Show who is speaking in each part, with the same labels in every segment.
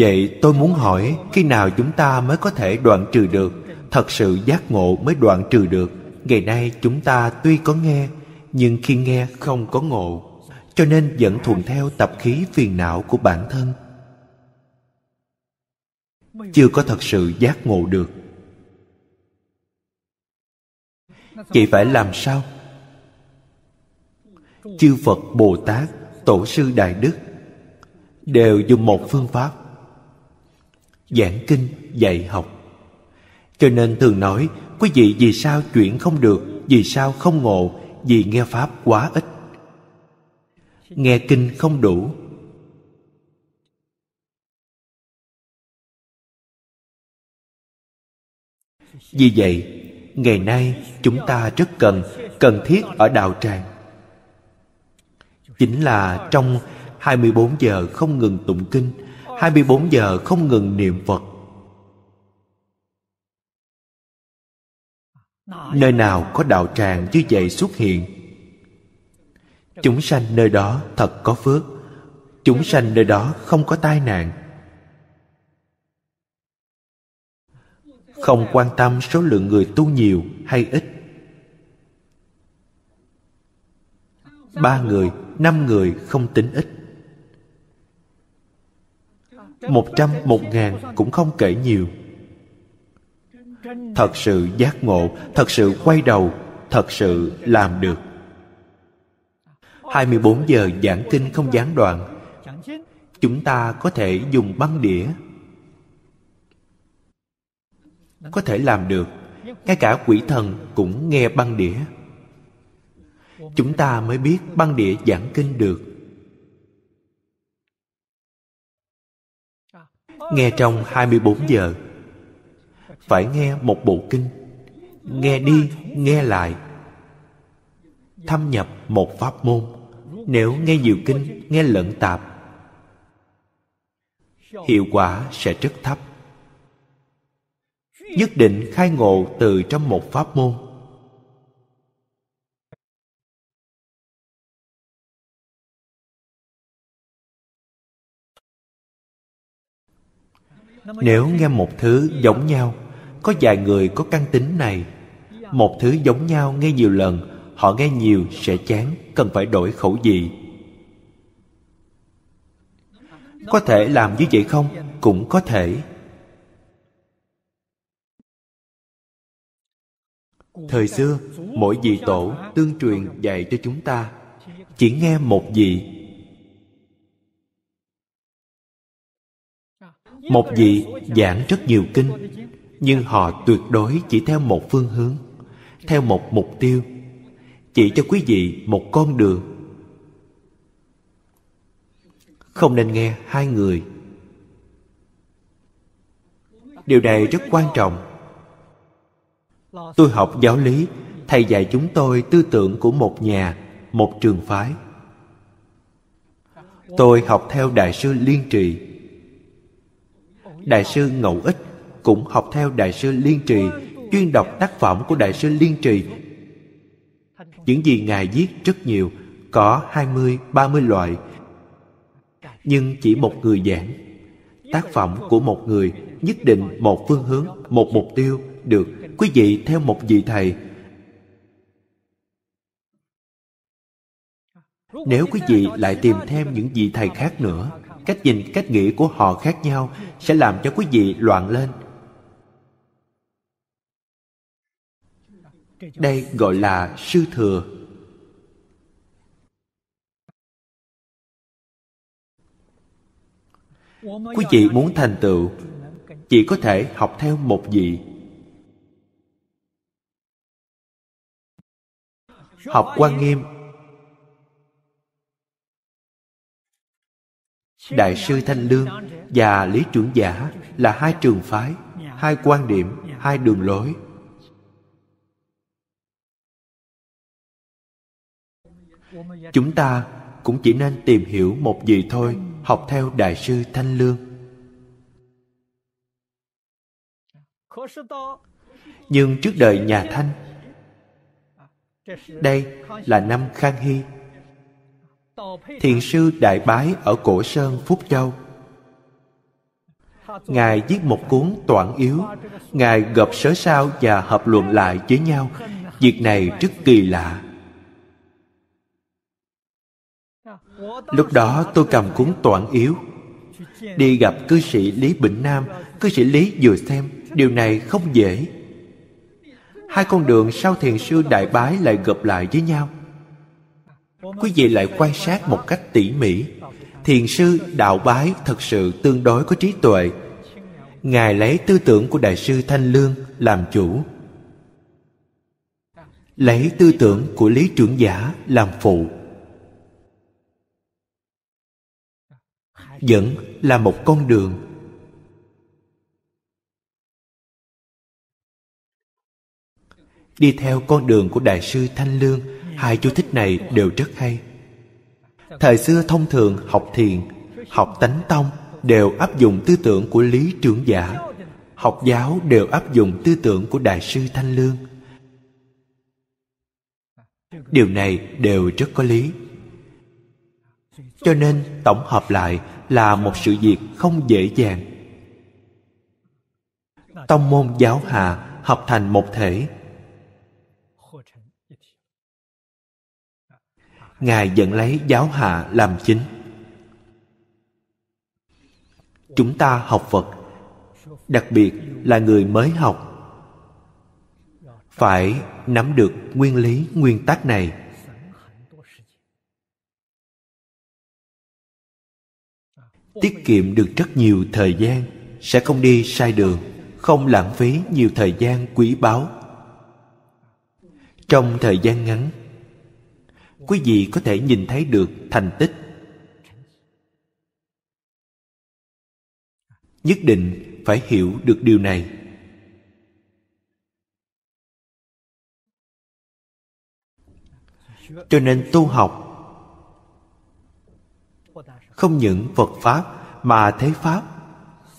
Speaker 1: vậy tôi muốn hỏi, khi nào chúng ta mới có thể đoạn trừ được? Thật sự giác ngộ mới đoạn trừ được. Ngày nay chúng ta tuy có nghe, nhưng khi nghe không có ngộ. Cho nên vẫn thuận theo tập khí phiền não của bản thân. Chưa có thật sự giác ngộ được. Vậy phải làm sao? Chư phật bồ tát, tổ sư đại đức, đều dùng một phương pháp giảng kinh, dạy học. Cho nên thường nói, quý vị vì sao chuyển không được, vì sao không ngộ, vì nghe pháp quá ít. Nghe kinh không đủ. Vì vậy, ngày nay chúng ta rất cần cần thiết ở đạo tràng. Chính là trong 24 giờ không ngừng tụng kinh 24 giờ không ngừng niệm Phật. Nơi nào có đạo tràng như vậy xuất hiện Chúng sanh nơi đó thật có phước Chúng sanh nơi đó không có tai nạn. Không quan tâm số lượng người tu nhiều hay ít. Ba người, năm người không tính ít. Một trăm, một ngàn cũng không kể nhiều. Thật sự giác ngộ Thật sự quay đầu Thật sự làm được. 24 giờ giảng kinh không gián đoạn. Chúng ta có thể dùng băng đĩa. Có thể làm được. Ngay cả quỷ thần cũng nghe băng đĩa. Chúng ta mới biết băng đĩa giảng kinh được. Nghe trong 24 giờ. Phải nghe một bộ kinh. Nghe đi, nghe lại. Thâm nhập một pháp môn. Nếu nghe nhiều kinh, nghe lẫn tạp Hiệu quả sẽ rất thấp. Nhất định khai ngộ từ trong một pháp môn. Nếu nghe một thứ giống nhau, có vài người có căn tính này. Một thứ giống nhau nghe nhiều lần, họ nghe nhiều sẽ chán, cần phải đổi khẩu vị. Có thể làm như vậy không? Cũng có thể. Thời xưa, mỗi vị tổ tương truyền dạy cho chúng ta, chỉ nghe một vị một vị giảng rất nhiều kinh, nhưng họ tuyệt đối chỉ theo một phương hướng, theo một mục tiêu, chỉ cho quý vị một con đường. Không nên nghe hai người. Điều này rất quan trọng. Tôi học giáo lý, thầy dạy chúng tôi tư tưởng của một nhà, một trường phái. Tôi học theo đại sư liên trì đại sư ngẫu ích cũng học theo đại sư liên trì, chuyên đọc tác phẩm của đại sư liên trì. Những gì ngài viết rất nhiều, có hai mươi, ba mươi loại. Nhưng chỉ một người giảng. Tác phẩm của một người nhất định một phương hướng, một mục tiêu được quý vị theo một vị thầy. Nếu quý vị lại tìm thêm những vị thầy khác nữa cách nhìn, cách nghĩ của họ khác nhau sẽ làm cho quý vị loạn lên. Đây gọi là sư thừa. Quý vị muốn thành tựu, chỉ có thể học theo một vị. Học quan nghiêm đại sư thanh lương và lý trưởng giả là hai trường phái, hai quan điểm, hai đường lối. Chúng ta cũng chỉ nên tìm hiểu một gì thôi, học theo đại sư thanh lương. Nhưng trước đời nhà thanh, đây là năm khang hy thiền sư đại bái ở cổ sơn, phúc châu. Ngài viết một cuốn toản yếu. Ngài gộp sớ sao và hợp luận lại với nhau. Việc này rất kỳ lạ. Lúc đó tôi cầm cuốn toản yếu. Đi gặp cư sĩ lý bỉnh nam. Cư sĩ lý vừa xem, điều này không dễ. Hai con đường sau thiền sư đại bái lại gộp lại với nhau quý vị lại quan sát một cách tỉ mỉ. Thiền sư, đạo bái thật sự tương đối có trí tuệ. Ngài lấy tư tưởng của đại sư thanh lương làm chủ. Lấy tư tưởng của lý trưởng giả làm phụ. Vẫn là một con đường. Đi theo con đường của đại sư thanh lương hai chú thích này đều rất hay. Thời xưa thông thường học thiền, học tánh tông đều áp dụng tư tưởng của lý trưởng giả. Học giáo đều áp dụng tư tưởng của đại sư thanh lương. Điều này đều rất có lý. Cho nên tổng hợp lại là một sự việc không dễ dàng. Tông môn giáo hạ hợp thành một thể. Ngài vẫn lấy giáo hạ làm chính. Chúng ta học phật, đặc biệt là người mới học, phải nắm được nguyên lý, nguyên tắc này. Tiết kiệm được rất nhiều thời gian, sẽ không đi sai đường, không lãng phí nhiều thời gian quý báu. Trong thời gian ngắn quý vị có thể nhìn thấy được thành tích. Nhất định phải hiểu được điều này. Cho nên tu học không những phật pháp mà thế pháp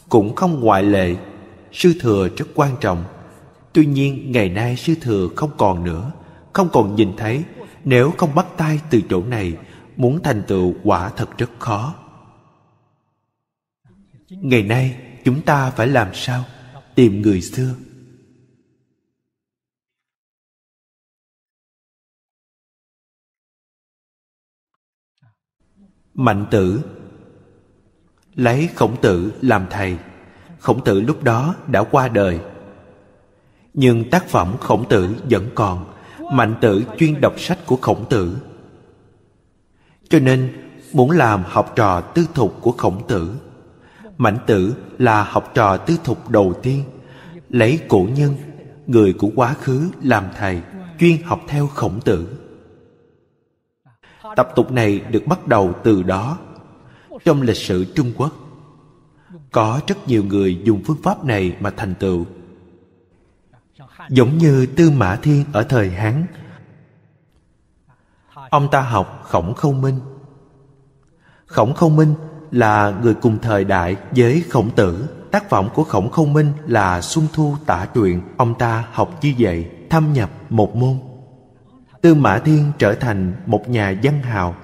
Speaker 1: cũng không ngoại lệ. Sư thừa rất quan trọng. Tuy nhiên ngày nay sư thừa không còn nữa, không còn nhìn thấy nếu không bắt tay từ chỗ này, muốn thành tựu quả thật rất khó. Ngày nay, chúng ta phải làm sao? Tìm người xưa. Mạnh tử. Lấy khổng tử làm thầy. Khổng tử lúc đó đã qua đời. Nhưng tác phẩm khổng tử vẫn còn mạnh tử chuyên đọc sách của khổng tử. Cho nên, muốn làm học trò tư thục của khổng tử, mạnh tử là học trò tư thục đầu tiên. Lấy cổ nhân, người của quá khứ làm thầy, chuyên học theo khổng tử. Tập tục này được bắt đầu từ đó. Trong lịch sử trung quốc, có rất nhiều người dùng phương pháp này mà thành tựu giống như tư mã thiên ở thời hán. Ông ta học khổng khâu minh. Khổng khâu minh là người cùng thời đại với khổng tử. Tác phẩm của khổng khâu minh là xuân thu tả truyện. Ông ta học như vậy thâm nhập một môn. Tư mã thiên trở thành một nhà văn hào.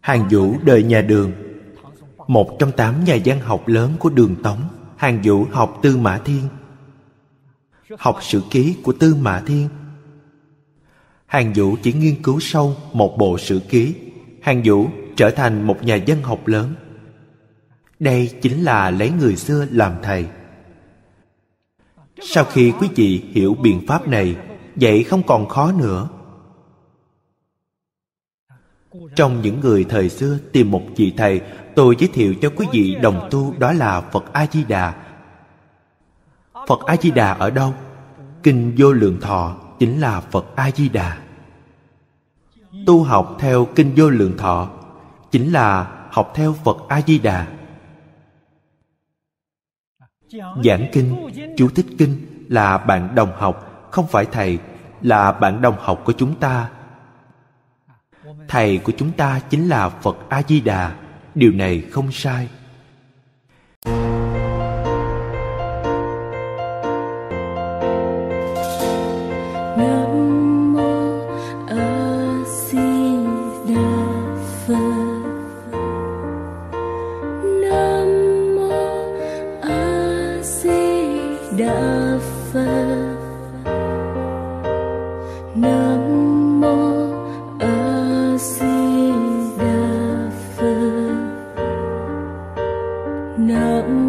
Speaker 1: Hàng vũ đời nhà đường. Một trong tám nhà văn học lớn của đường tống. Hàng vũ học tư mã thiên học sử ký của tư mã thiên. Hàng vũ chỉ nghiên cứu sâu một bộ sử ký. Hàng vũ trở thành một nhà dân học lớn. Đây chính là lấy người xưa làm thầy. Sau khi quý vị hiểu biện pháp này, vậy không còn khó nữa. Trong những người thời xưa tìm một vị thầy, tôi giới thiệu cho quý vị đồng tu đó là phật a di đà phật a di đà ở đâu? Kinh vô lượng thọ chính là phật a di đà tu học theo kinh vô lượng thọ chính là học theo phật a di đà giảng kinh, chú thích kinh là bạn đồng học, không phải thầy, là bạn đồng học của chúng ta. Thầy của chúng ta chính là phật a di đà điều này không sai.
Speaker 2: Nặng